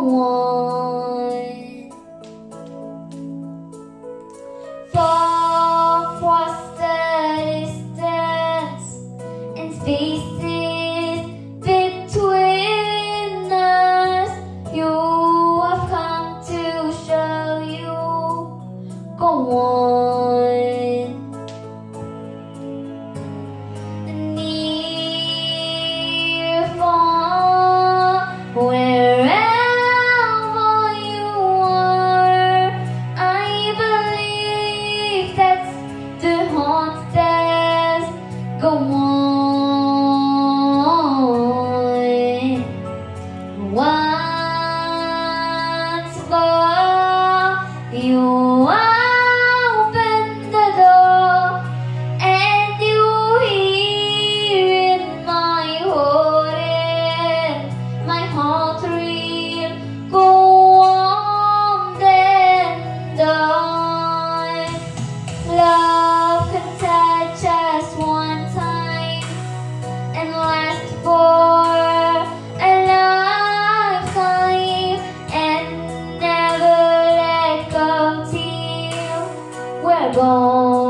como Come on. Once more You? are 老公